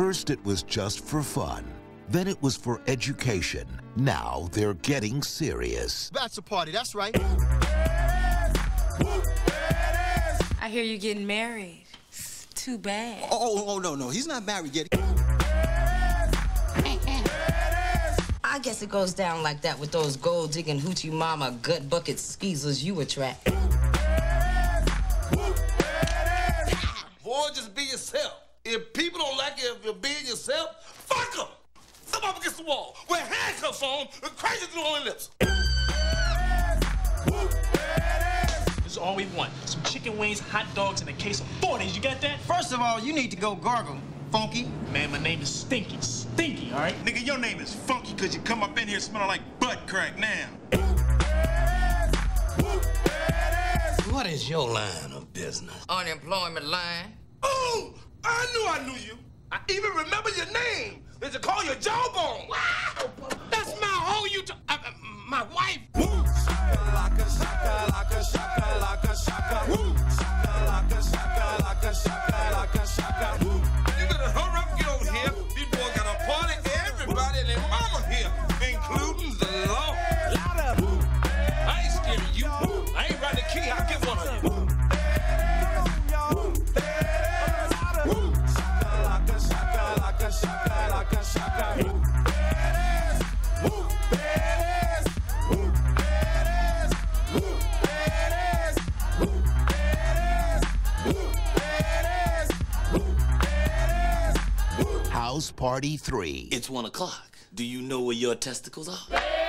First, it was just for fun. Then it was for education. Now they're getting serious. That's a party, that's right. I hear you're getting married. Too bad. Oh, oh, oh, no, no, he's not married yet. I guess it goes down like that with those gold digging hoochie mama gut bucket skeezers you attract. If people don't like you if you're being yourself, fuck them. Come up against the wall. Wear handcuffs on and crazy through on their lips. This is all we want. Some chicken wings, hot dogs, and a case of 40s. You got that? First of all, you need to go gargle, Funky. Man, my name is Stinky. Stinky, all right? Nigga, your name is Funky because you come up in here smelling like butt crack now. What is your line of business? Unemployment line. Oh, I knew I knew you. I even remember your name. They just call you Jawbone. Wow. That's my whole you. Uh, uh, my wife. House Party 3. It's one o'clock. Do you know where your testicles are?